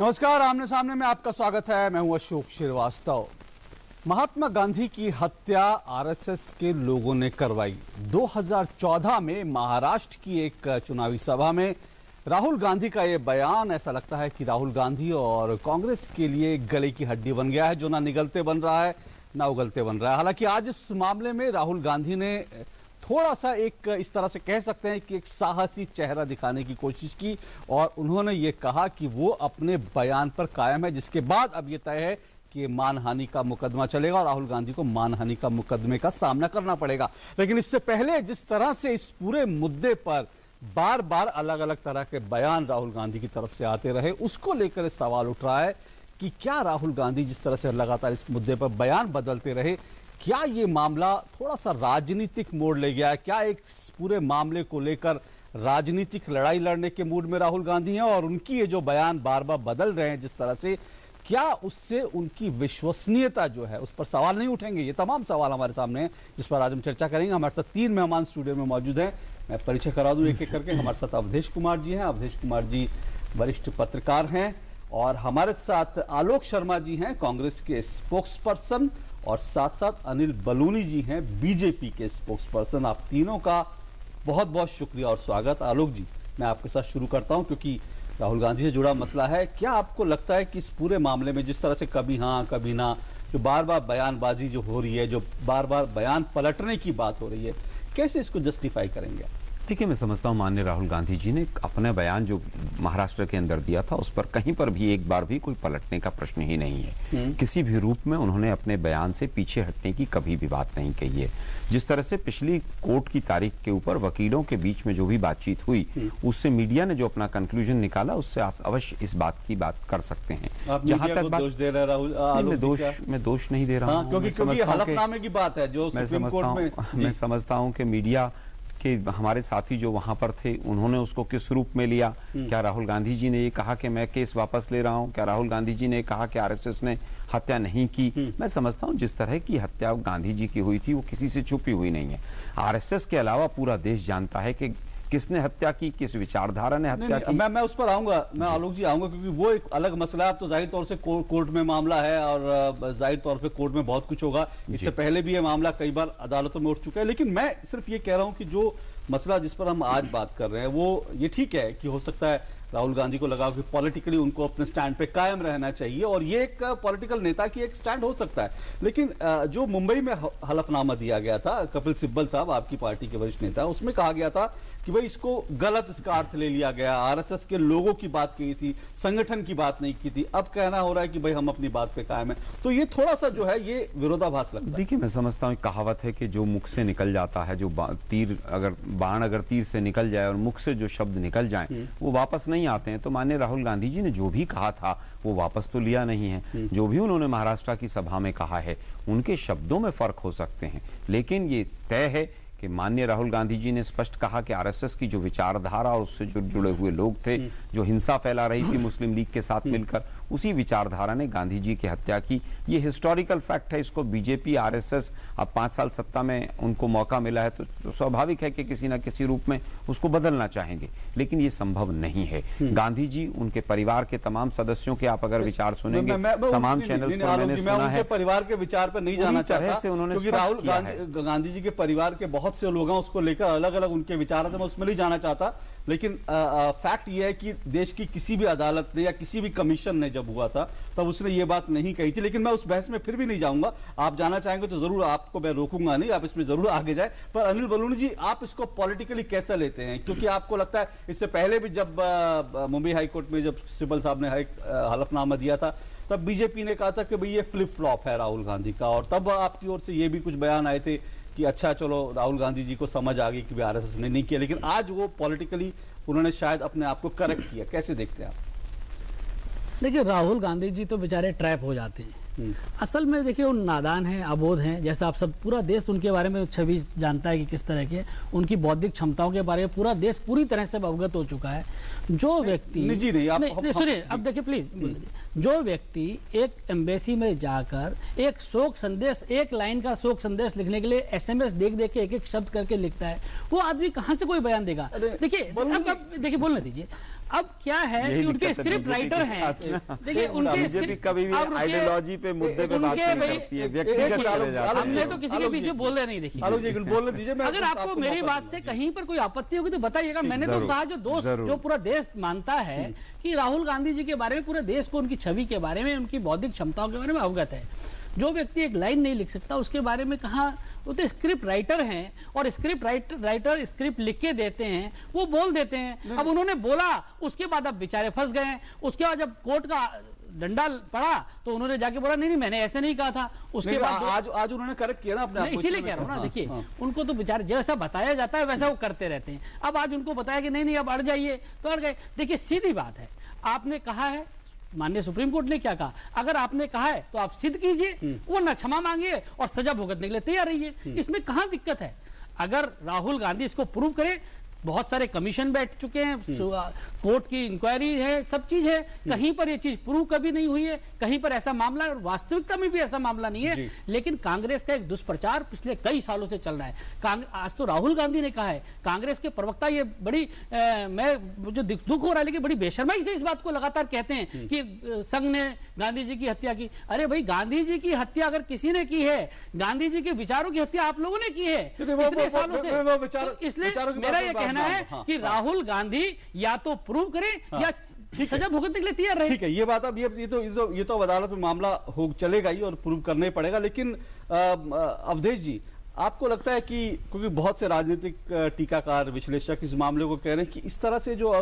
नमस्कार, आमने सामने में आपका स्वागत है। मैं हूँ अशोक श्रीवास्तव। महात्मा गांधी की हत्या आरएसएस के लोगों ने करवाई। 2014 में महाराष्ट्र की एक चुनावी सभा में राहुल गांधी का यह बयान, ऐसा लगता है कि राहुल गांधी और कांग्रेस के लिए गले की हड्डी बन गया है, जो ना निगलते बन रहा है, ना उगलते बन रहा है। हालाँकि आज इस मामले में राहुल गांधी ने थोड़ा सा एक, इस तरह से कह सकते हैं कि एक साहसी चेहरा दिखाने की कोशिश की और उन्होंने ये कहा कि वो अपने बयान पर कायम है, जिसके बाद अब ये तय है कि मानहानि का मुकदमा चलेगा और राहुल गांधी को मानहानि का मुकदमे का सामना करना पड़ेगा। लेकिन इससे पहले जिस तरह से इस पूरे मुद्दे पर बार बार अलग अलग तरह के बयान राहुल गांधी की तरफ़ से आते रहे, उसको लेकर सवाल उठ रहा है कि क्या राहुल गांधी जिस तरह से लगातार इस मुद्दे पर बयान बदलते रहे क्या ये मामला थोड़ा सा राजनीतिक मोड़ ले गया है? क्या एक पूरे मामले को लेकर राजनीतिक लड़ाई लड़ने के मूड में राहुल गांधी हैं और उनकी ये जो बयान बार बार बदल रहे हैं जिस तरह से, क्या उससे उनकी विश्वसनीयता जो है, उस पर सवाल नहीं उठेंगे? ये तमाम सवाल हमारे सामने हैं, जिस पर आज हम चर्चा करेंगे। हमारे साथ तीन मेहमान स्टूडियो में मौजूद हैं। मैं परिचय करा दूँ एक एक करके। हमारे साथ अवधेश कुमार जी हैं। अवधेश कुमार जी वरिष्ठ पत्रकार हैं और हमारे साथ आलोक शर्मा जी हैं, कांग्रेस के स्पोक्स पर्सन और साथ साथ अनिल बलूनी जी हैं बीजेपी के स्पोक्स पर्सन आप तीनों का बहुत बहुत शुक्रिया और स्वागत। आलोक जी, मैं आपके साथ शुरू करता हूँ क्योंकि राहुल गांधी से जुड़ा मसला है। क्या आपको लगता है कि इस पूरे मामले में जिस तरह से कभी हाँ कभी ना, जो बार बार बयानबाजी जो हो रही है, जो बार बार बयान पलटने की बात हो रही है, कैसे इसको जस्टिफाई करेंगे आप? देखिए मैं समझता हूँ माननीय राहुल गांधी जी ने अपना बयान जो महाराष्ट्र के अंदर दिया था उस पर कहीं पर भी एक बार भी कोई पलटने का प्रश्न ही नहीं है। किसी भी रूप में उन्होंने अपने बयान से पीछे हटने की कभी भी बात नहीं कही है। जिस तरह से पिछली कोर्ट की तारीख के ऊपर वकीलों के बीच में जो भी बातचीत हुई उससे मीडिया ने जो अपना कंक्लूजन निकाला उससे आप अवश्य इस बात की बात कर सकते हैं। जहाँ तक दोष दे रहे राहुल मैं दोष मैं दोष नहीं दे रहा हाँ, क्योंकि क्योंकि हलफनामे की बात है जो मैं समझता हूँ मैं समझता हूँ कि मीडिया कि हमारे साथी जो वहाँ पर थे उन्होंने उसको किस रूप में लिया? क्या राहुल गांधी जी ने ये कहा कि मैं केस वापस ले रहा हूँ? क्या राहुल गांधी जी ने कहा कि आरएसएस ने हत्या नहीं की? मैं समझता हूँ जिस तरह की हत्या गांधी जी की हुई थी वो किसी से छुपी हुई नहीं है। आरएसएस के अलावा पूरा देश जानता है कि किसने हत्या की किस विचारधारा ने हत्या की? मैं मैं उस पर आऊँगा मैं आलोक जी आऊँगा क्योंकि वो एक अलग मसला है अब तो ज़ाहिर तौर से को, कोर्ट में मामला है और ज़ाहिर तौर पे कोर्ट में बहुत कुछ होगा। इससे पहले भी ये मामला कई बार अदालतों में उठ चुका है लेकिन मैं सिर्फ़ ये कह रहा हूँ कि जो मसला जिस पर हम आज बात कर रहे हैं वो ये ठीक है कि हो सकता है राहुल गांधी को लगा कि पॉलिटिकली उनको अपने स्टैंड पे कायम रहना चाहिए और ये एक पॉलिटिकल नेता की एक स्टैंड हो सकता है। लेकिन जो मुंबई में हलफनामा दिया गया था कपिल सिब्बल साहब आपकी पार्टी के वरिष्ठ नेता उसमें कहा गया था कि भाई इसको गलत इसका अर्थ ले लिया गया। आरएसएस के लोगों की बात की थी संगठन की बात नहीं की थी। अब कहना हो रहा है कि भाई हम अपनी बात पे कायम है। तो ये थोड़ा सा जो है ये विरोधाभास लगता है। देखिए मैं समझता हूँ कहावत है कि जो मुख से निकल जाता है जो तीर अगर बाण अगर तीर से निकल जाए और मुख से जो शब्द निकल जाए हम्म। वो वापस नहीं आते हैं तो मान्य राहुल गांधी जी ने जो भी कहा था वो वापस तो लिया नहीं है हम्म। जो भी उन्होंने महाराष्ट्र की सभा में कहा है उनके शब्दों में फ़र्क हो सकते हैं लेकिन ये तय है कि माननीय राहुल गांधी जी ने स्पष्ट कहा कि आरएसएस की जो विचारधारा और उससे जो जुड़े हुए लोग थे हम्म। जो हिंसा फैला रही थी मुस्लिम लीग के साथ मिलकर उसी विचारधारा ने गांधी जी की हत्या की। ये हिस्टोरिकल फैक्ट है इसको बीजेपी आरएसएस अब पाँच साल सत्ता में उनको मौका मिला है तो, स्वाभाविक है कि किसी न किसी रूप में उसको बदलना चाहेंगे लेकिन ये संभव नहीं है। हम्म। गांधी जी उनके परिवार के तमाम सदस्यों के आप अगर विचार सुनेंगे तमाम चैनल पर मैंने सुना है। परिवार के विचार पर नहीं जाना चाहता उन्होंने राहुल गांधी जी के परिवार के बहुत से लोग हैं उसको लेकर अलग अलग उनके विचार है। मैं उसमें नहीं जाना चाहता लेकिन आ, आ, फैक्ट यह है कि देश की किसी भी अदालत ने या किसी भी कमीशन ने जब हुआ था तब उसने ये बात नहीं कही थी। लेकिन मैं उस बहस में फिर भी नहीं जाऊँगा। आप जाना चाहेंगे तो ज़रूर आपको मैं रोकूँगा नहीं आप इसमें ज़रूर आगे जाए। पर अनिल बलूनी जी आप इसको पॉलिटिकली कैसे लेते हैं? क्योंकि आपको लगता है इससे पहले भी जब मुंबई हाईकोर्ट में जब सिब्बल साहब ने हलफनामा दिया था तब बीजेपी ने कहा था कि भाई ये फ्लिप फ्लॉप है राहुल गांधी का, और तब आपकी ओर से ये भी कुछ बयान आए थे कि अच्छा चलो, राहुल गांधी जी को समझ आ गई कि आर एस ने नहीं किया, लेकिन आज वो पॉलिटिकली उन्होंने शायद अपने आप को करेक्ट किया कैसे देखते हैं आप देखिए, राहुल गांधी जी तो बेचारे ट्रैप हो जाते हैं। असल में देखिए वो नादान हैं अबोध हैं। जैसे आप सब पूरा देश उनके बारे में छवि जानता है कि किस तरह के उनकी बौद्धिक क्षमताओं के बारे में पूरा देश पूरी तरह से अवगत हो चुका है। जो व्यक्ति निजी नहीं, सुनिए अब देखिए प्लीज़ जो व्यक्ति एक एम्बेसी में जाकर एक शोक संदेश एक लाइन का शोक संदेश लिखने के लिए एसएमएस देख देख के एक एक शब्द करके लिखता है वो आदमी कहाँ से कोई बयान देगा? देखिए देखिए बोलने दीजिए। अब क्या है कि उनके स्क्रिप्ट राइटर हैं। देखिए उनके कभी भी आइडियोलॉजी पे मुद्दे पे बात नहीं करती है व्यक्तिगत हमने तो किसी के पीछे। बोल रहे नहीं देखिए आलोक जी बोलने दीजिए अगर आपको आपको मेरी बात से कहीं पर कोई आपत्ति होगी तो बताइएगा। मैंने तो कहा जो दोस्त जो पूरा देश मानता है कि राहुल गांधी जी के बारे में पूरे देश को उनकी छवि के बारे में उनकी बौद्धिक क्षमताओं के बारे में अवगत है। जो व्यक्ति एक लाइन नहीं लिख सकता उसके बारे में कहा वो तो स्क्रिप्ट राइटर हैं और स्क्रिप्ट राइटर राइटर स्क्रिप्ट लिख के देते हैं वो बोल देते हैं। अब उन्होंने बोला उसके बाद अब बेचारे फंस गए उसके बाद जब कोर्ट का डंडा पड़ा तो उन्होंने जाके बोला नहीं नहीं मैंने ऐसे नहीं कहा था। उसके बाद आज आज उन्होंने करेक्ट किया ना अपने आप इसीलिए कह रहा हूँ ना हाँ, देखिए हाँ। उनको तो बेचारे जैसा बताया जाता है वैसा वो करते रहते हैं। अब आज उनको बताया कि नहीं नहीं अब अड़ जाइए तो अड़ गए। देखिए सीधी बात है आपने कहा है माननीय सुप्रीम कोर्ट ने क्या कहा? अगर आपने कहा है तो आप सिद्ध कीजिए वो न क्षमा मांगिए और सजा भुगतने के लिए तैयार रहिए। इसमें कहाँ दिक्कत है? अगर राहुल गांधी इसको प्रूव करे बहुत सारे कमीशन बैठ चुके हैं कोर्ट की इंक्वायरी है सब चीज़ है। कहीं पर ये चीज़ प्रूव कभी नहीं हुई है कहीं पर ऐसा मामला और वास्तविकता में भी ऐसा मामला नहीं है। लेकिन कांग्रेस का एक दुष्प्रचार पिछले कई सालों से चल रहा है। आज तो राहुल गांधी ने कहा है कांग्रेस के प्रवक्ता ये बड़ी अ, मैं मुझे दुख हो रहा है लेकिन बड़ी बेशर्माई से इस बात को लगातार कहते हैं कि संघ ने गांधी जी की हत्या की। अरे भाई गांधी जी की हत्या अगर किसी ने की है गांधी जी के विचारों की हत्या आप लोगों ने की है तो इसलिए मेरा बात ये में बात कहना है हाँ, कि हाँ। राहुल गांधी या तो प्रूव करे या सजा भुगतने के लिए तैयार रहे। ठीक है ये बात अब ये ये तो ये तो ये तो अदालत में मामला हो चलेगा ही और प्रूव करना ही पड़ेगा लेकिन अवधेश जी आपको लगता है कि क्योंकि बहुत से राजनीतिक टीकाकार विश्लेषक इस मामले को कह रहे हैं कि इस तरह से जो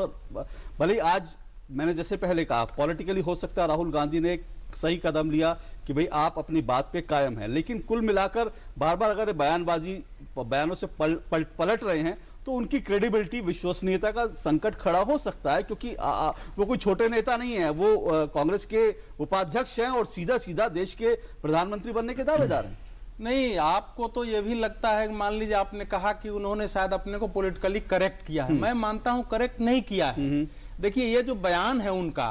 भले ही आज मैंने जैसे पहले कहा पॉलिटिकली हो सकता है राहुल गांधी ने एक सही कदम लिया कि भाई आप अपनी बात पे कायम है लेकिन कुल मिलाकर बार बार अगर बयानबाजी बयानों से पल, पल, पलट रहे हैं तो उनकी क्रेडिबिलिटी विश्वसनीयता का संकट खड़ा हो सकता है क्योंकि आ, आ, वो कोई छोटे नेता नहीं है। वो कांग्रेस के उपाध्यक्ष हैं और सीधा सीधा देश के प्रधानमंत्री बनने के दावेदार हैं। नहीं आपको तो ये भी लगता है मान लीजिए आपने कहा कि उन्होंने शायद अपने को पॉलिटिकली करेक्ट किया है। मैं मानता हूँ करेक्ट नहीं किया है। देखिए ये जो बयान है उनका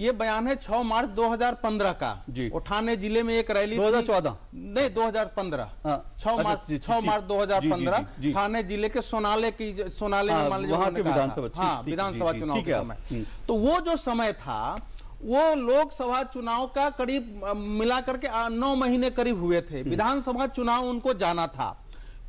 ये बयान है 6 मार्च 2015 का। जी। उठाने ज़िले में एक रैली थी। 2014 नहीं 2015 हाँ, 6 अच्छा, मार्च जी, 6 मार्च जी, 2015 जी, जी, जी। थाने ज़िले के सोनाले की सोनाले हाँ, के विधानसभा, हाँ विधानसभा चुनाव के समय। हम्म। तो वो जो समय था वो लोकसभा चुनाव का करीब अ, मिला करके नौ महीने करीब हुए थे। विधानसभा चुनाव उनको जाना था।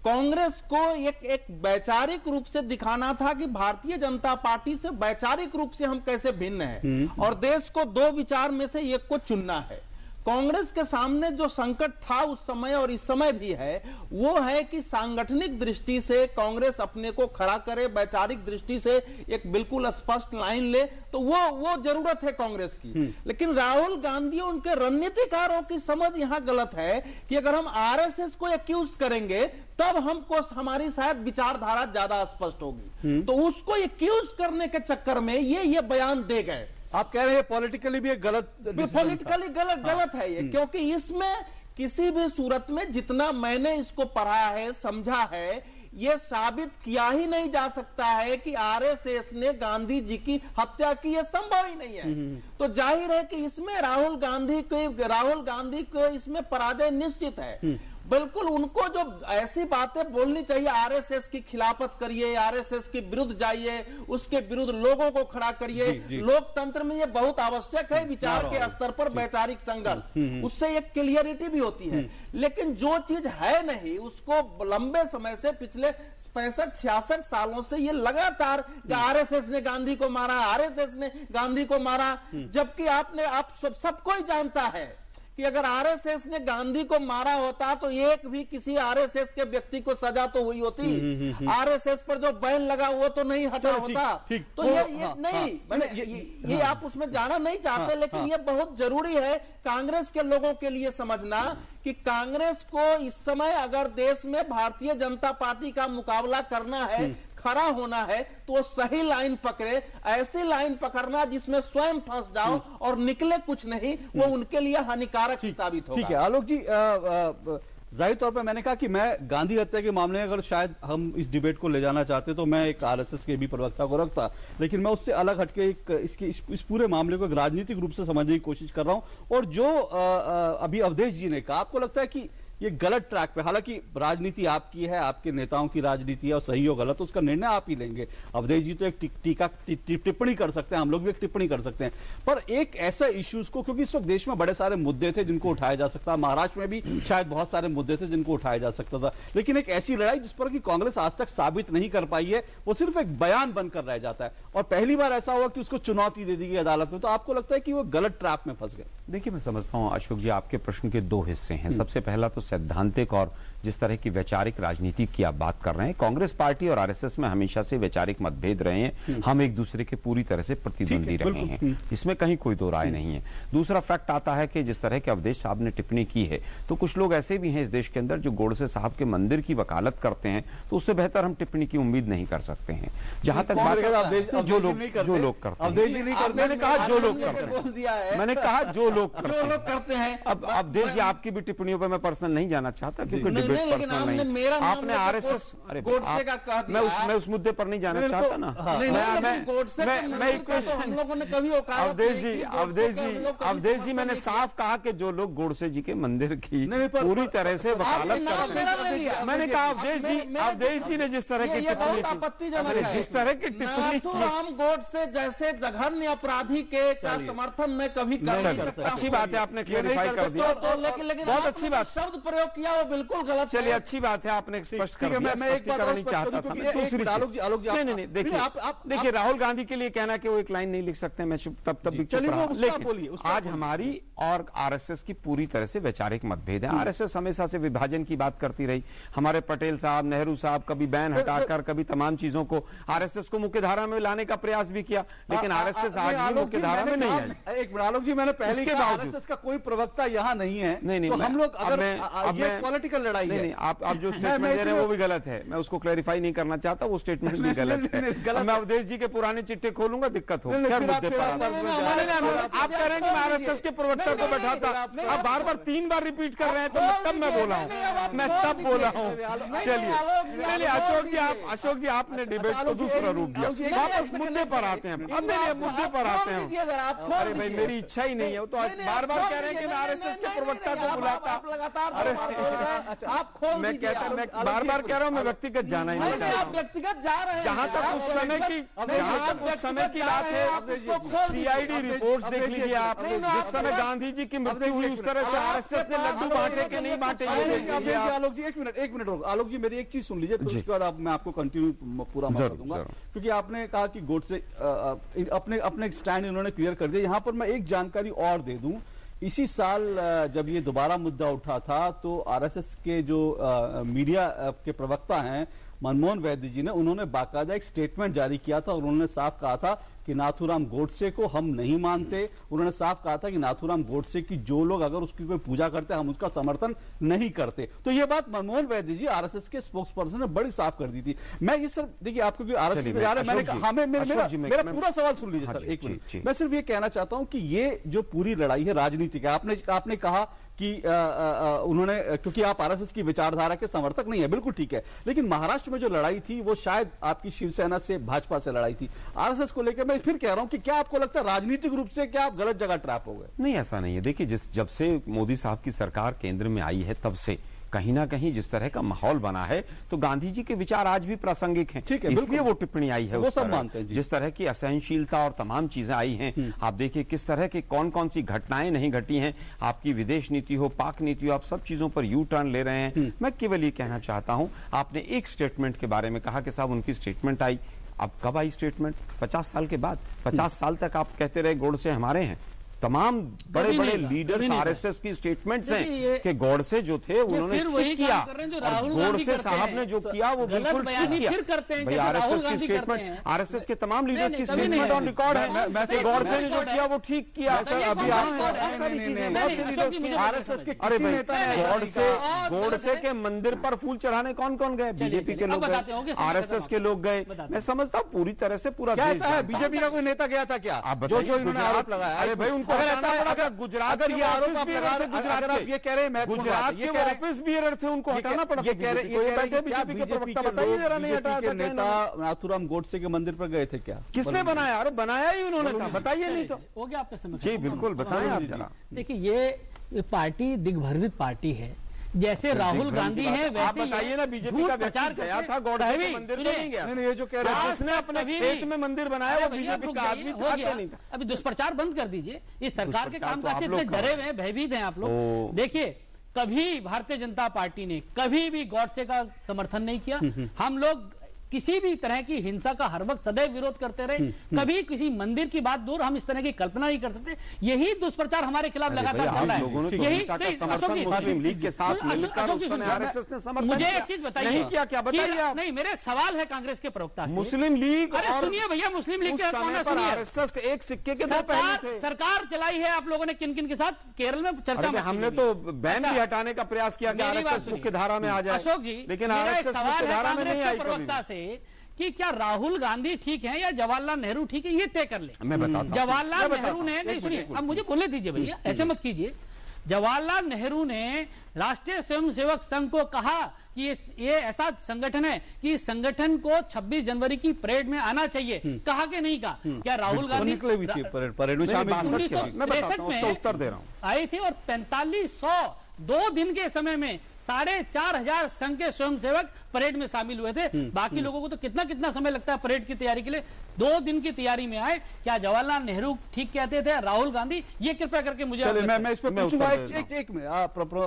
कांग्रेस को एक एक वैचारिक रूप से दिखाना था कि भारतीय जनता पार्टी से वैचारिक रूप से हम कैसे भिन्न हैं। और देश को दो विचार में से एक को चुनना है। कांग्रेस के सामने जो संकट था उस समय और इस समय भी है वो है कि सांगठनिक दृष्टि से कांग्रेस अपने को खड़ा करे वैचारिक दृष्टि से एक बिल्कुल स्पष्ट लाइन ले तो वो वो ज़रूरत है कांग्रेस की। लेकिन राहुल गांधी और उनके रणनीतिकारों की समझ यहाँ गलत है कि अगर हम आरएसएस को एक्यूज करेंगे तब हमको हमारी शायद विचारधारा ज़्यादा स्पष्ट होगी। तो उसको एक्यूज करने के चक्कर में ये ये बयान दे गए। आप कह रहे हैं पॉलिटिकली भी एक गलत पॉलिटिकली गलत हाँ, गलत है ये क्योंकि इसमें किसी भी सूरत में जितना मैंने इसको पढ़ा है समझा है ये साबित किया ही नहीं जा सकता है कि आरएसएस ने गांधी जी की हत्या की ये संभव ही नहीं है। तो ज़ाहिर है कि इसमें राहुल गांधी को राहुल गांधी को इसमें पराजय निश्चित है। बिल्कुल उनको जो ऐसी बातें बोलनी चाहिए आरएसएस की खिलाफत करिए आरएसएस के विरुद्ध जाइए उसके विरुद्ध लोगों को खड़ा करिए। लोकतंत्र में ये बहुत आवश्यक है विचार के स्तर पर वैचारिक संघर्ष। उससे एक क्लियरिटी भी होती है। लेकिन जो चीज़ है नहीं उसको लंबे समय से पिछले पैंसठ छियासठ सालों से ये लगातार आरएसएस ने गांधी को मारा आरएसएस ने गांधी को मारा जबकि आपने आप सब सब कोई जानता है। कि अगर आरएसएस ने गांधी को मारा होता तो एक भी किसी आरएसएस के व्यक्ति को सजा तो हुई होती। आरएसएस पर जो बैन लगा वो तो नहीं हटा होता। ठीक। तो ये ये हाँ, नहीं हाँ, ये- ये, ये आप उसमें जाना नहीं चाहते लेकिन ये बहुत ज़रूरी है कांग्रेस के लोगों के लिए समझना कि कांग्रेस को इस समय अगर देश में भारतीय जनता पार्टी का मुकाबला करना है खड़ा होना है तो वो सही लाइन पकड़े ऐसी लाइन पकड़ना जिसमें स्वयं फंस जाओ और निकले कुछ नहीं वो उनके लिए हानिकारक साबित होगा। ठीक है आलोक जी ज़ाहिर तौर पर मैंने कहा कि मैं गांधी हत्या के मामले में अगर शायद हम इस डिबेट को ले जाना चाहते तो मैं एक आरएसएस के भी प्रवक्ता को रखता लेकिन मैं उससे अलग हटके एक इसकी इस, इस पूरे मामले को एक राजनीतिक रूप से समझने की कोशिश कर रहा हूँ। और जो अ, अ, अभी अवधेश जी ने कहा आपको लगता है कि ये गलत ट्रैक पे। हालाँकि राजनीति आपकी है आपके नेताओं की राजनीति है और सही हो गलत उसका निर्णय आप ही लेंगे। अवधेश जी तो एक टीका टिप्पणी कर सकते हैं हम लोग भी एक टिप्पणी कर सकते हैं। पर एक ऐसा इश्यूज़ को क्योंकि इस वक्त देश में बड़े सारे मुद्दे थे जिनको उठाया जा सकता महाराष्ट्र में भी शायद बहुत सारे मुद्दे थे जिनको उठाया जा सकता था। लेकिन एक ऐसी लड़ाई जिस पर कि कांग्रेस आज तक साबित नहीं कर पाई है वो सिर्फ़ एक बयान बनकर रह जाता है। और पहली बार ऐसा हुआ कि उसको चुनौती दे दी गई अदालत में तो आपको लगता है कि वो गलत ट्रैप में फंस गए? देखिए मैं समझता हूँ अशोक जी आपके प्रश्न के दो हिस्से हैं। सबसे पहला तो सैद्धांतिक और जिस तरह की वैचारिक राजनीति की आप बात कर रहे हैं कांग्रेस पार्टी और आरएसएस में हमेशा से वैचारिक मतभेद रहे हैं। हम एक दूसरे के पूरी तरह से प्रतिद्वंदी है, रहे हैं। इसमें कहीं कोई दो राय नहीं है। दूसरा फैक्ट आता है कि जिस तरह के अवधेश साहब ने टिप्पणी की है तो कुछ लोग ऐसे भी हैं इस देश के अंदर जो गोडसे साहब के मंदिर की वकालत करते हैं तो उससे बेहतर हम टिप्पणी की उम्मीद नहीं कर सकते हैं। जहाँ तक बात? जो लोग जो लोग करते हैं। अवधेश जी नहीं करते। मैंने कहा जो लोग करते हैं। बोल दिया है। मैंने कहा जो लोग करते हैं। लोग करते हैं। अब जी आपकी भी टिप्पणियों पर मैं पर्सनल नहीं जाना चाहता क्योंकि डिबेट पर्सनल नहीं आपने लेकर आरएसएस अरे। मैं उस मैं उस मुद्दे पर नहीं जाना चाहता तो- ना। हाँ। मैं तो अवधेश जी अवधेश जी अवधेश जी मैंने साफ़ कहा कि जो लोग गोडसे जी के मंदिर की पर- तरह से वकालत करते। हैं। मैंने कहा अवधेश जी अवधेश जी ने जिस तरह की टिप्पणी। जिस तरह की टिप्पणी नाथूराम गोडसे जैसे जघन्य अपराधी के का समर्थन मैं कभी कर सकता। अच्छी बात है आपने क्लेरिफाई कर दिया। तो, तो लेकिन लेकिन बहुत अच्छी बात। शब्द प्रयोग किया वो बिल्कुल गलत चलिए अच्छी बात है आपने स्पष्ट कर दिया मैं- एक बात ही स्पष्ट चाहता था क्योंकि एक दूसरी आलोक जी, आलोक जी, नहीं नहीं नहीं नहीं, देखिए आप- आप- देखिए राहुल गांधी के लिए कहना कि वो एक लाइन नहीं लिख सकते मैं तब तब भी चलिए, बोलिए, आज हमारी और आरएसएस की पूरी तरह से वैचारिक मतभेद है। आरएसएस हमेशा से विभाजन की बात करती रही। हमारे पटेल साहब नेहरू साहब कभी बैन हटाकर कभी तमाम चीज़ों को आरएसएस को मुख्य धारा में लाने का प्रयास भी किया लेकिन आरएसएस आज भी मुख्य धारा में नहीं है एक आलोक जी मैंने पहले कहा आरएसएस का कोई प्रवक्ता यहाँ नहीं है। नहीं नहीं तो हम लोग अगर अब ये पॉलिटिकल लड़ाई नहीं है। नहीं आप आप जो स्टेटमेंट दे रहे हैं वो भी गलत है। मैं उसको क्लैरिफाई नहीं करना चाहता वो स्टेटमेंट भी गलत है। गलत मैं अवधेश जी के पुराने चिट्ठे खोलूँगा दिक्कत हो। आप- कह रहे हैं। कि मैं आरएसएस के प्रवक्ता को बैठाता। आप बार बार तीन बार रिपीट कर रहे हैं तो तब मैं बोला हूँ। मैं तब बोला हूँ। चलिए। चलिए अशोक जी आप अशोक जी आपने डिबेट को दूसरा रूप दिया। वापस मुद्दे पर आते हैं। मुद्दे पर आते हैं। अरे भाई मेरी इच्छा ही नहीं है वो तो बार बार कह रहे हैं कि मैं आरएसएस के प्रवक्ता को बुलाता आप हैं। आप खोल मैं कहता मैं बार बार कह रहा हूँ मैं व्यक्तिगत जाना ही नहीं आप व्यक्तिगत जा रहे हैं। जहाँ तक उस समय की जहाँ तक उस समय की बात है। सीआईडी रिपोर्ट्स देख लीजिए आप जिस समय गांधी जी की मृत्यु हुई उस तरह से आरएसएस ने लड्डू बांटे कि नहीं बांटे आलोक जी एक मिनट एक मिनट आलोक जी मेरी एक चीज़ सुन लीजिए उसके बाद आप मैं आपको कंटिन्यू पूरा मौका दूँगा। क्योंकि आपने कहा कि गोड से इन- अपने अपने स्टैंड इन्होंने क्लियर कर दिया। यहाँ पर मैं एक जानकारी और दे दूँ इसी साल जब ये दोबारा मुद्दा उठा था तो आरएसएस के जो मीडिया के प्रवक्ता हैं मनमोहन वैद्य जी ने उन्होंने बाकायदा एक स्टेटमेंट जारी किया था और उन्होंने साफ़ कहा था कि नाथूराम गोडसे को हम नहीं मानते। उन्होंने साफ़ कहा था कि नाथूराम गोडसे की जो लोग अगर उसकी कोई पूजा करते हैं हम उसका समर्थन नहीं करते। तो ये बात मनमोहन वैद्य जी आरएसएस के स्पोक्स पर्सन ने बड़ी साफ़ कर दी थी। मैं ये सर देखिए आपको मैं- अशोक मेरा पूरा सवाल सुन लीजिए हाँ सर एक मिनट। मैं सिर्फ़ ये कहना चाहता हूँ कि ये जो पूरी लड़ाई है राजनीति का आपने आपने कहा कि उन्होंने, क्योंकि आप आरएसएस की विचारधारा के समर्थक नहीं है, बिल्कुल ठीक है। लेकिन महाराष्ट्र में जो लड़ाई थी, वो शायद आपकी शिवसेना से, भाजपा से लड़ाई थी। आरएसएस को लेकर मैं फिर कह रहा हूँ कि क्या आपको लगता है राजनीतिक रूप से क्या आप गलत जगह ट्रैप हो गए? नहीं, ऐसा नहीं है। देखिए, जिस, जब से मोदी साहब की सरकार केंद्र में आई है, तब से कहीं ना कहीं जिस तरह का माहौल बना है तो गांधी जी के विचार आज भी प्रासंगिक हैं। ठीक है, इसलिए वो टिप्पणी आई है वो सब मानते हैं जिस तरह की असहनशीलता और तमाम चीज़ें आई हैं आप देखिए किस तरह की कौन कौन सी घटनाएँ नहीं घटी हैं। आपकी विदेश नीति हो पाक नीति हो आप सब चीज़ों पर यू टर्न ले रहे हैं। मैं केवल ये कहना चाहता हूँ आपने एक स्टेटमेंट के बारे में कहा कि साहब उनकी स्टेटमेंट आई। अब कब आई स्टेटमेंट पचास साल के बाद। पचास साल तक आप कहते रहे गोड से हमारे हैं। तमाम बड़े बड़े लीडर्स। आरएसएस की स्टेटमेंट्स हैं कि गोडसे जो थे उन्होंने ठीक किया गांधी साहब ने जो किया वो बिल्कुल ठीक किया हैं भाई आरएसएस की स्टेटमेंट। आरएसएस के तमाम लीडर्स की स्टेटमेंट। ऑन रिकॉर्ड है गोडसे ने जो किया वो ठीक किया सर अभी अरे गोडसे गोडसे। के मंदिर पर फूल चढ़ाने कौन कौन गए बीजेपी के लोग गए आरएसएस खत्म के लोग गए मैं समझता हूँ पूरी तरह से पूरा। बीजेपी का कोई नेता गया था क्या जो जो इन्होंने आरोप लगाया अरे भाई उनको उनको अगर हटाना ऐसा अगर गुजरात अगर ये आरोप आप लगा रहे गुजरात आप ये कह रहे हैं गुजरात के ऑफ़िस भी एरर थे उनको हटाना पड़ा। ये कह रहे हैं नेता नाथुराम गोडसे के मंदिर पर गए थे क्या? किसने बनाया? अरे बनाया ही उन्होंने था बताइए नहीं तो। हो गया आपका समय जी बिल्कुल बताएँ आप जरा। देखिए ये ये पार्टी दिग्भ्रमित पार्टी है। जैसे राहुल गांधी है। वैसे आप बताइए ना, बीजेपी का प्रचार गया था, गौड़ा मंदिर तो नहीं गया। नहीं नहीं ये जो कह रहे हैं उसने अपने खेत में मंदिर बनाया वो बीजेपी का आदमी था। नहीं था? अभी दुष्प्रचार बंद कर दीजिए। ये सरकार के काम काज कामकाज से इतने डरे हुए हैं भयभीत हैं आप लोग। देखिए कभी भारतीय जनता पार्टी ने कभी भी गौडसे का समर्थन नहीं किया। हम लोग किसी भी तरह की हिंसा का हर वक्त सदैव विरोध करते रहे। कभी किसी मंदिर की बात दूर हम इस तरह की कल्पना नहीं कर सकते। यही दुष्प्रचार हमारे खिलाफ लगातार चल रहा है। तो मुझे एक चीज़ बताइए। नहीं मेरा एक सवाल है कांग्रेस के प्रवक्ता मुस्लिम लीग सुनिए भैया मुस्लिम लीग के एक सिक्के के सरकार चलाई है आप लोगों ने किन किन के साथ? केरल में चर्चा हमने तो बैन भी अच्छा, हटाने का प्रयास किया। मुख्य धारा में आ जाए। अशोक जी लेकिन आरएसएस सवाल मुख्य है धारा में कांग्रेस नहीं के आई प्रवक्ता से। कि क्या राहुल गांधी ठीक है या जवाहरलाल नेहरू ठीक है ये तय कर ले। मैं बताता हूँ। जवाहरलाल नेहरू ने नहीं सुनिए अब मुझे बोले दीजिए भैया ऐसे मत कीजिए। जवाहरलाल नेहरू ने राष्ट्रीय स्वयंसेवक संघ को कहा कि ये ये ऐसा संगठन है कि इस संगठन को 26 जनवरी की परेड में आना चाहिए। कहा कि नहीं कहा? क्या राहुल गांधी निकले भी थे परेड परेड। में शामिल। मैं बताता उसका उत्तर दे रहा। आए थे और पैंतालीस सौ दो दिन के समय में साढ़े चार हज़ार संघ के स्वयंसेवक परेड में शामिल हुए थे। बाकी लोगों को तो कितना कितना समय लगता है परेड की तैयारी के लिए? दो दिन की तैयारी में आए। क्या जवाहरलाल नेहरू ठीक कहते थे? राहुल गांधी ये कृपया करके मुझे चले, मैं मैं इस प्र-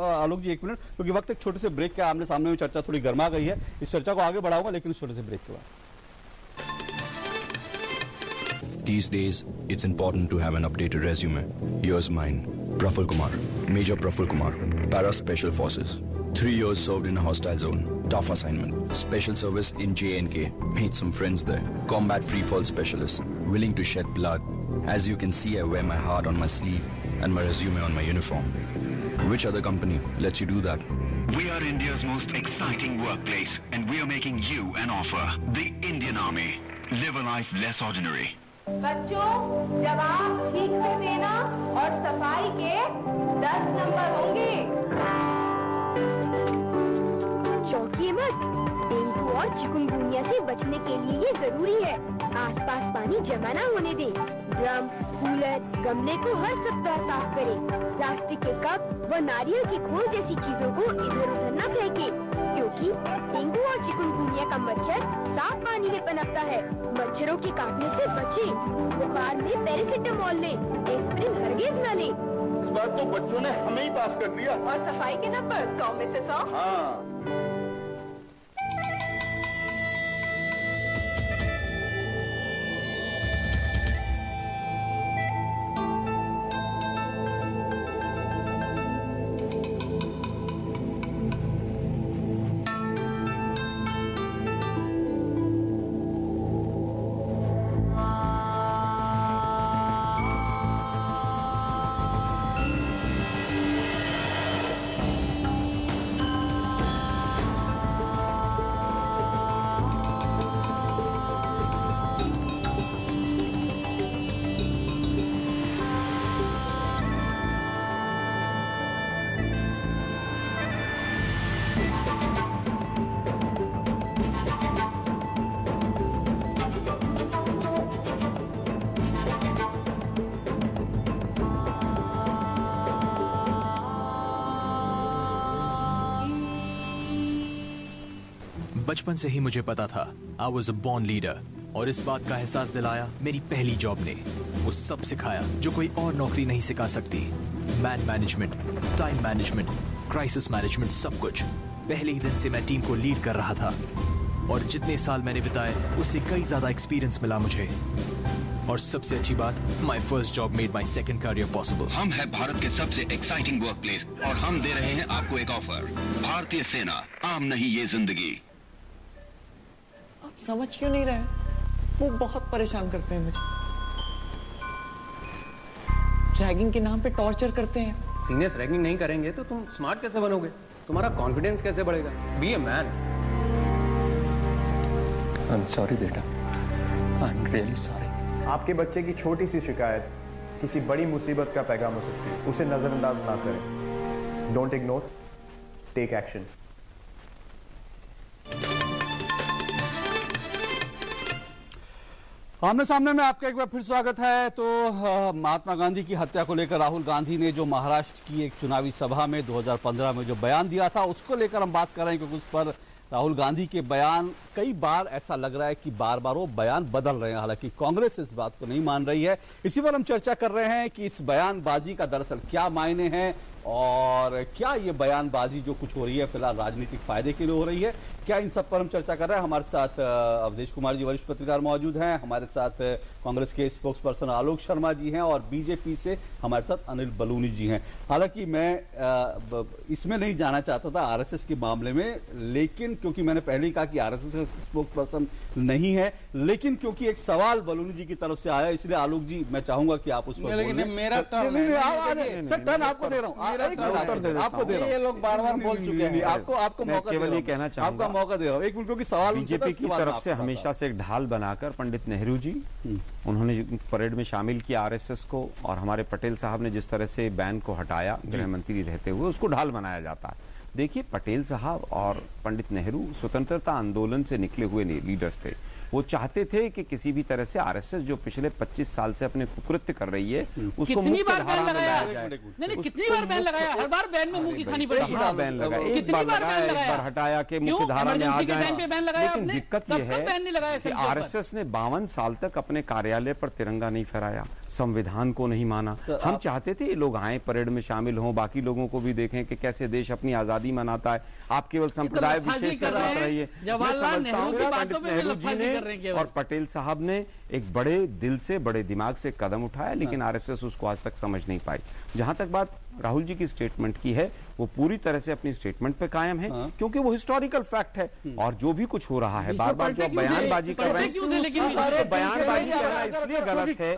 आलोक जी एक मिनट क्योंकि वक्त एक छोटे से ब्रेक के आमने सामने में चर्चा थोड़ी गर्मा गई है। इस चर्चा को आगे बढ़ाऊँगा लेकिन छोटे से ब्रेक के बाद। These days, it's important to have an updated resume. Here's mine. Praful Kumar, Major Praful Kumar, Para Special Forces. Three years served in a hostile zone. Tough assignment. Special service in J&K. Made some friends there. Combat free fall specialist. Willing to shed blood. As you can see, I wear my heart on my sleeve and my resume on my uniform. Which other company lets you do that? We are India's most exciting workplace and we are making you an offer. The Indian Army. Live a life less ordinary. बच्चों, जवाब ठीक से देना और सफ़ाई के दस number होंगे। चौकी मत। डेंगू और चिकुनगुनिया से बचने के लिए ये ज़रूरी है। आसपास पानी जमा न होने दें। ड्रम, कूलर, गमले को हर सप्ताह साफ़ करें। प्लास्टिक के कप व नारियल की खोल जैसी चीज़ों को इधर उधर न फेंकें। क्योंकि डेंगू और चिकुनगुनिया का मच्छर साफ़ पानी में पनपता है। मच्छरों के काटने से बचें। बुखार में पैरासीटामोल लें एस्प्रिन हरगिज न ले। इस बार तो बच्चों ने हमें ही पास कर दिया। और सफ़ाई के नंबर सौ में से सौ। हाँ। बचपन से ही मुझे पता था। I was a born leader और इस बात का एहसास दिलाया मेरी पहली जॉब ने। वो सब सिखाया, जो कोई और नौकरी नहीं सिखा सकती। Man management time management crisis management सब कुछ। पहले ही दिन से मैं टीम को लीड कर रहा था। और जितने साल मैंने बिताए, उससे कई ज़्यादा एक्सपीरियंस मिला मुझे। और सबसे अच्छी बात my first job made my second career possible हम है भारत के सबसे एक्साइटिंग वर्कप्लेस और हम दे रहे हैं आपको एक ऑफ़र भारतीय सेना, आम नहीं ये ज़िंदगी। आप समझ क्यों नहीं रहे? वो बहुत परेशान करते हैं मुझे। रैगिंग के नाम पे टॉर्चर करते हैं। सीनियर्स रैगिंग नहीं करेंगे तो तुम स्मार्ट कैसे बनोगे? तुम्हारा कॉन्फिडेंस कैसे बढ़ेगा? Be a man I am sorry बेटा। आई एम रियली सॉरी आपके बच्चे की छोटी सी शिकायत किसी बड़ी मुसीबत का पैगाम हो सकती है। उसे नज़रअंदाज ना करें। डोंट इग्नोर टेक एक्शन आमने सामने में आपका एक बार फिर स्वागत है। तो महात्मा गांधी की हत्या को लेकर राहुल गांधी ने जो महाराष्ट्र की एक चुनावी सभा में 2015 में जो बयान दिया था, उसको लेकर हम बात कर रहे हैं, क्योंकि उस पर राहुल गांधी के बयान कई बार ऐसा लग रहा है कि बार बार वो बयान बदल रहे हैं। हालाँकि कांग्रेस इस बात को नहीं मान रही है। इसी पर हम चर्चा कर रहे हैं कि इस बयानबाजी का दरअसल क्या मायने हैं और क्या ये बयानबाजी जो कुछ हो रही है, फ़िलहाल राजनीतिक फ़ायदे के लिए हो रही है, क्या इन सब पर हम चर्चा कर रहे हैं। हमारे साथ अवधेश कुमार जी वरिष्ठ पत्रकार मौजूद हैं। हमारे साथ कांग्रेस के स्पोक्स पर्सन आलोक शर्मा जी हैं और बीजेपी से हमारे साथ अनिल बलूनी जी हैं। हालाँकि मैं इसमें नहीं जाना चाहता था आरएसएस के मामले में, लेकिन क्योंकि मैंने पहले ही कहा कि आरएसएस का स्पोक्स पर्सन नहीं है लेकिन क्योंकि एक सवाल बलूनी जी की तरफ़ से आया इसलिए आलोक जी मैं चाहूँगा कि आप उस पर लेकिन मेरा है। सर टर्न आपको दे रहा हूँ। आपको दे रहा हूँ। ये लोग बार-बार बोल चुके हैं। आपको आपको मौका केवल ये। कहना आपका मौका दे रहा हूँ। एक मिनट क्योंकि सवाल बीजेपी की तरफ़ से हमेशा से एक ढाल बनाकर पंडित नेहरू जी उन्होंने परेड में शामिल किया आरएसएस को और हमारे पटेल साहब ने जिस तरह से बैन को हटाया गृह मंत्री रहते हुए उसको ढाल बनाया जाता है। देखिए पटेल साहब और पंडित नेहरू स्वतंत्रता आंदोलन से निकले हुए लीडर्स थे। वो चाहते थे कि किसी भी तरह से आरएसएस जो पिछले 25 साल से अपने कुकृत्य कर रही है उसको कितनी मुक्त बार धारा बैन में लगाया? लाया जाए। नहीं नहीं कितनी बार बैन लगाया? हर बार बैन में मुँह की खानी पड़ेगी। कहाँ बैन लगा एक बार लगाया। एक बार हटाया कि मुख्य धारा में आ जाए। टाइम पे बैन लगाया लेकिन आपने? दिक्कत तब ये कब है लगाया कि? आरएसएस ने बावन साल तक अपने कार्यालय पर तिरंगा नहीं फहराया संविधान को नहीं माना। हम चाहते थे ये लोग आए परेड में शामिल हों बाकी लोगों को भी देखें कि कैसे देश अपनी आज़ादी मनाता है। आप केवल संप्रदाय विशेष कर रहे हैं। जवाहरलाल नेहरू की बातों में भी नेहरू जी कर रहे हैं। और पटेल साहब ने एक बड़े दिल से बड़े दिमाग से कदम उठाया लेकिन आरएसएस उसको आज तक समझ नहीं पाई जहाँ तक बात राहुल जी की स्टेटमेंट की है वो पूरी तरह से अपनी स्टेटमेंट पे कायम है हाँ। क्योंकि वो हिस्टोरिकल फैक्ट है और जो भी कुछ हो रहा है बार बार जो आप बयानबाजी कर रहे हैं बयानबाजी करना इसलिए गलत है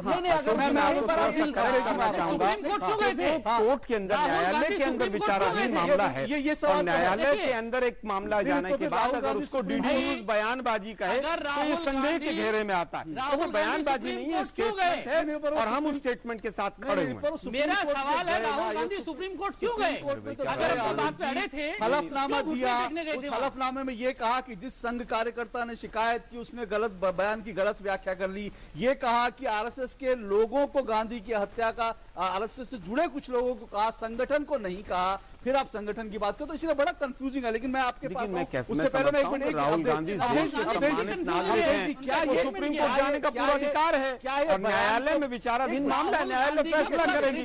चाहूँगा सुप्रीम कोर्ट के अंदर न्यायालय के अंदर विचाराधीन? मामला है और तो है। न्यायालय के अंदर एक मामला जाने तो के बाद अगर उसको सुप्रीम डीडी न्यूज़ बयानबाजी कहे तो ये संदेह के घेरे में आता है तो वो बयानबाजी नहीं है? स्टेटमेंट है और हम उस स्टेटमेंट के साथ खड़े हुए हैं मेरा सवाल है राहुल गांधी सुप्रीम कोर्ट क्यों गए अगर आप बात पे अड़े थे हलफनामा दिया उस हलफनामे में ये कहा कि जिस संघ कार्यकर्ता ने शिकायत की उसने गलत बयान की गलत व्याख्या कर ली। ये कहा कि आरएसएस के लोगों को गांधी की हत्या का आरएसएस से जुड़े कुछ लोगों को कहा संगठन को नहीं कहा। फिर आप संगठन की बात करो तो इसलिए बड़ा कंफ्यूजिंग है लेकिन मैं आपके पास मैं कैसे उससे पहले मैं एक मिनट राहुल गांधी हैं। क्या ये- सुप्रीम कोर्ट जाने का पूरा अधिकार है क्या ये न्यायालय में विचाराधीन मामला है न्यायालय फैसला साथ करेगी।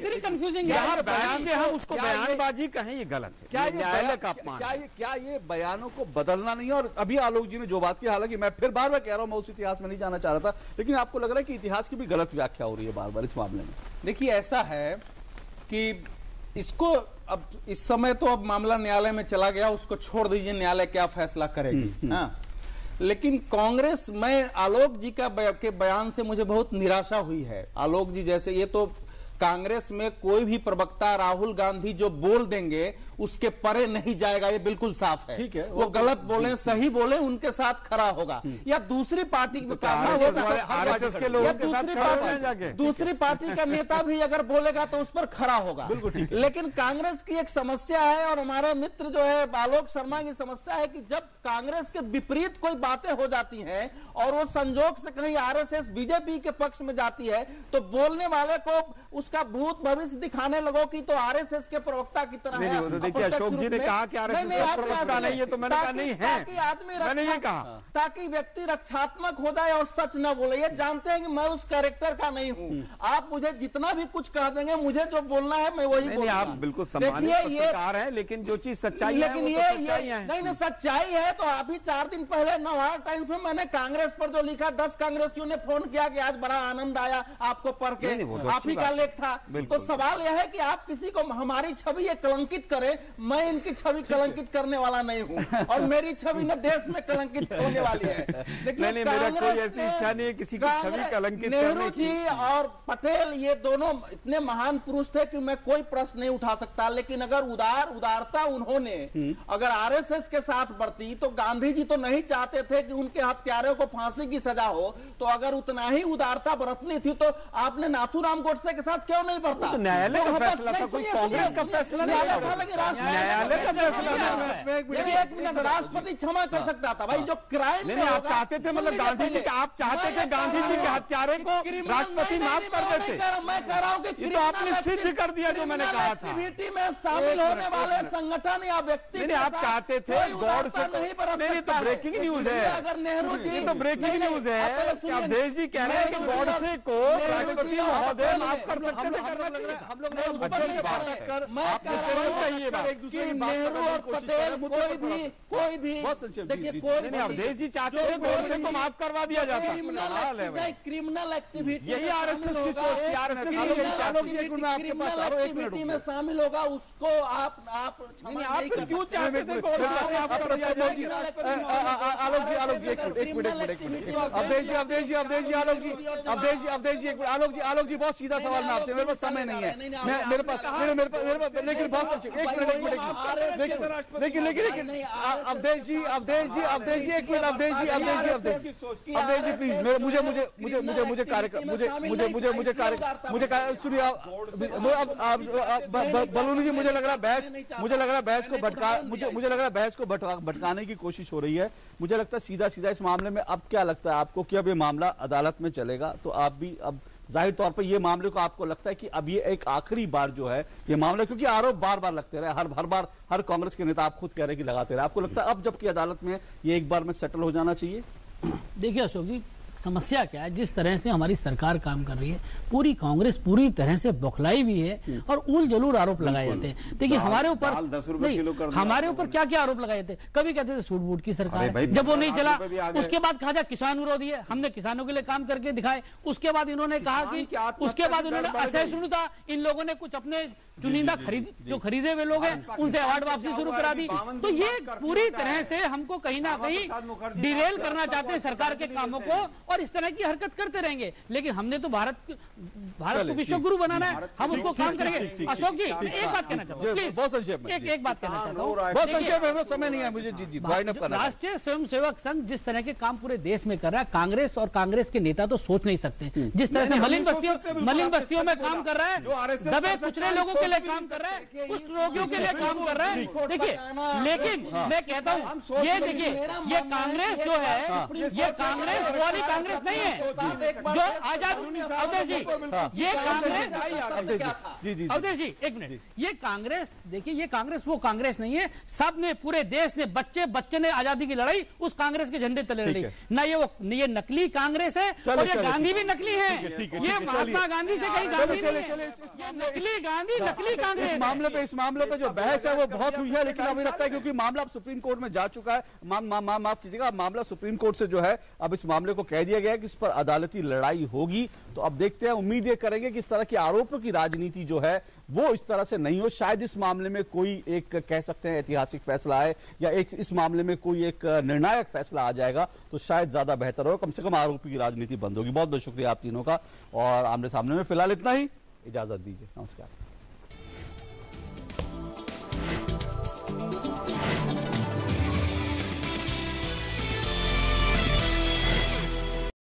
है। बयान के हम उसको बयानबाजी कहें ये गलत है। क्या न्यायालय का अपमान क्या ये क्या ये बयानों को बदलना नहीं और अभी आलोक जी ने जो बात की हालाँकि मैं फिर बार बार कह रहा हूँ मैं उस इतिहास में नहीं जाना चाह रहा था लेकिन आपको लग रहा है कि इतिहास की भी गलत व्याख्या हो रही है बार बार इस मामले में? देखिए ऐसा है कि इसको अब इस समय तो अब मामला न्यायालय में चला गया उसको छोड़ दीजिए न्यायालय क्या फैसला करेगी हाँ। लेकिन कांग्रेस में आलोक जी का के बयान से मुझे बहुत निराशा हुई है। आलोक जी जैसे ये तो कांग्रेस में कोई भी प्रवक्ता राहुल गांधी जो बोल देंगे उसके परे नहीं जाएगा ये बिल्कुल साफ़ है। ठीक है, वो वो गलत बोले सही बोले उनके साथ खड़ा होगा। या दूसरी पार्टी तो का दूसरी पार्टी- का नेता भी अगर बोलेगा तो उस पर खड़ा होगा। लेकिन कांग्रेस की एक समस्या है और हमारे मित्र जो है आलोक शर्मा की समस्या है कि जब कांग्रेस के विपरीत कोई बातें हो जाती हैं और वो संजोग से कहीं आरएसएस बीजेपी के पक्ष में जाती है तो बोलने वाले को उसका भूत भविष्य दिखाने लगो कि तो आरएसएस के प्रवक्ता की तरह नहीं, है तो देखिए, अशोक जी ने कहा कि नहीं, का प्रवक्ता नहीं है, तो मैंने कहा नहीं है। ताकि आदमी मैंने ये कहा। ताकि व्यक्ति रक्षात्मक हो जाए और सच न बोले। ये जानते हैं कि मैं उस कैरेक्टर का नहीं हूँ। आप मुझे जितना भी कुछ कह देंगे मुझे जो बोलना है मैं वही बोलूँगा। आप बिल्कुल सम्मानित पत्रकार हैं लेकिन जो चीज़ सच्चाई है लेकिन ये तो नहीं नहीं सच्चाई है तो अभी चार दिन पहले नवार टाइम्स में मैंने कांग्रेस पर जो लिखा दस कांग्रेसियों ने फ़ोन किया कि आज बड़ा आनंद आया आपको पढ़ के तो आप ही का लेख था। तो सवाल यह है कि आप किसी को हमारी छवि ये कलंकित करें मैं इनकी छवि कलंकित करने वाला नहीं हूँ और मेरी छवि न देश में कलंकित होने वाली है। कांग्रेस ऐसी इच्छा नहीं है किसी की छवि कलंकित नेहरू जी और पटेल ये दोनों इतने महान पुरुष थे कि मैं कोई प्रश्न नहीं उठा सकता। लेकिन अगर उदार उदारता उन्होंने अगर आरएसएस के साथ बढ़ती तो गांधी जी तो नहीं चाहते थे कि उनके हत्यारों को फांसी की सजा हो। तो अगर उतना ही उदारता बरतनी थी तो आपने नाथूराम गोडसे के साथ क्यों नहीं बढ़ता तो न्यायालय का तो फैसला था, कोई कांग्रेस का फैसला नहीं न्यायालय था। था, लेकिन न्यायालय का फैसला। एक मिनट राष्ट्रपति क्षमा कर सकता था भाई जो क्राइम आप चाहते थे मतलब गांधी जी का आप चाहते थे गांधी जी के हत्यारे को राष्ट्रपति माफ़ कर देते। मैं कह रहा हूँ कि तो आपने सिद्ध कर दिया जो मैंने कहा था। एक्टिविटी में शामिल होने वाले संगठन या व्यक्ति आप चाहते थे गौर से- नहीं बरत नहीं, तो सकता है। है। अगर नेहरू जी तो ब्रेकिंग नहीं, है अवधेश जी कह रहे हैं कि जी गौडसे को राष्ट्रपति महोदय माफ़ कर सकते हम- लोग- नेहरू और पटेल कोई भी कोई भी बहुत संक्षेप, जी, देखिए कोई नहीं, नहीं, भी- अवधेश जी चाहते थे भी माफ़ करवा दिया जाता है। क्रिमिनल एक्टिविटी यही की सोच थी, एक्टिविटी में शामिल होगा उसको आप आप क्यों चाहते थे? आलोक जी आलोक जी एक मिनट एक मिनट एक मिनट एक मिनट। अवधेश जी अवधेश जी अवधेश जी आलोक जी अवधेश जी अवधेश जी एक मिनट आलोक जी। आलोक जी बहुत सीधा सवाल मैं आपसे मेरे पास समय नहीं है। मेरे पास मेरे मेरे पास मेरे पास लेकिन बहुत एक मिनट लेकिन लेकिन लेकिन अवधेश जी अवधेश जी अवधेश जी एक मिनट अवधेश जी अवधेश जी अवधेश अवधेश जी प्लीज़ मेरे मुझे मुझे मुझे मुझे मुझे कार्यक्रम मुझे मुझे मुझे मुझे कार्य मुझे सुनिए आप बलूनी जी मुझे लग रहा है बहस मुझे लग रहा है बहस को भटका मुझे मुझे लग रहा है बहस को भटकाने की कोशिश हो रही है। मुझे लगता है सीधा सीधा इस मामले में अब क्या लगता है आपको कि अब ये मामला अदालत में चलेगा तो आप भी अब ज़ाहिर तौर पर यह मामले को आपको लगता है कि अब ये एक आखिरी बार जो है, ये मामला, क्योंकि आरोप बार बार लगते रहे, हर हर बार, हर कांग्रेस के नेता आप खुद कह रहे कि लगाते रहे। आपको लगता है अब जबकि अदालत में ये एक बार में सेटल हो जाना चाहिए? देखिए अशोक जी समस्या क्या है? जिस तरह से हमारी सरकार काम कर रही है पूरी कांग्रेस पूरी तरह से बौखलाई भी है और उल जलूर आरोप लगाए जाते हैं। देखिए हमारे ऊपर दाल 10 रुपए नहीं, किलो कर दिया हमारे ऊपर क्या क्या आरोप लगाए जाते हैं? कभी कहते थे सूट बूट की सरकार है। जब वो नहीं चला। उसके बाद कहा जा किसान विरोधी है। हमने किसानों के लिए काम करके दिखाए। उसके बाद इन्होंने कहा कि उसके बाद इन्होंने असहिष्णुता इन लोगों ने कुछ अपने चुनिंदा खरीद जो। खरीदे हुए लोग हैं उनसे अवार्ड वापसी शुरू करा दी। तो ये पूरी तरह से हमको कहीं ना कहीं डिरेल करना चाहते हैं सरकार के कामों को और इस तरह की हरकत करते रहेंगे। लेकिन हमने तो भारत भारत को विश्व गुरु बनाना है। हम उसको काम करेंगे। अशोक जी ठीक, मैं ठीक, एक बात कहना चाहता हूँ। जी, प्लीज़ बहुत संक्षेप में, एक बात कहना चाहता बहुत संक्षेप है समय नहीं है मुझे जी जी वाइंड अप जो करना है। राष्ट्रीय स्वयंसेवक संघ जिस तरह के काम पूरे देश में कर रहा है कांग्रेस और कांग्रेस के नेता तो सोच नहीं सकते। जिस तरह से मलिन बस्तियों मलिन बस्तियों में काम कर रहा जो है दबे कुचले लोगों के लिए काम कर रहा है कुछ रोगियों के लिए काम कर रहा है। देखिए लेकिन हाँ। मैं कहता हूँ ये देखिए ये कांग्रेस जो है ये कांग्रेस वाली कांग्रेस नहीं है। जो आज़ाद अवधेश जी ये कांग्रेस सत्य क्या था? जी जी जी। अवधेश जी एक मिनट। ये कांग्रेस देखिए ये कांग्रेस वो कांग्रेस नहीं है। सबने पूरे देश ने बच्चे बच्चे ने आज़ादी की लड़ाई उस कांग्रेस के झंडे तले लड़ी। है। ना ये वो ये नकली कांग्रेस है और ये गांधी भी नकली है। है, है, ये महात्मा गांधी से कहीं गांधी है। नकली गांधी नकली कांग्रेस मामले पे इस मामले पे जो बहस है वो बहुत हुई है लेकिन अभी लगता है क्योंकि मामला अब सुप्रीम कोर्ट में जा चुका है। माफ़ कीजिएगा मामला सुप्रीम कोर्ट से जो है अब इस मामले को कह दिया गया कि इस पर अदालती लड़ाई होगी। तो अब देखते हैं, उम्मीद ये करेंगे कि इस तरह के आरोपों की राजनीति जो है, वो इस तरह से नहीं हो। शायद इस मामले में कोई एक, कह सकते हैं, ऐतिहासिक फैसला है या एक, इस मामले में कोई एक, निर्णायक फैसला आ जाएगा तो शायद ज़्यादा बेहतर हो कम से कम आरोपी की राजनीति बंद होगी। बहुत बहुत शुक्रिया आप तीनों का। और आमने सामने में फ़िलहाल इतना ही। इजाज़त दीजिए। नमस्कार।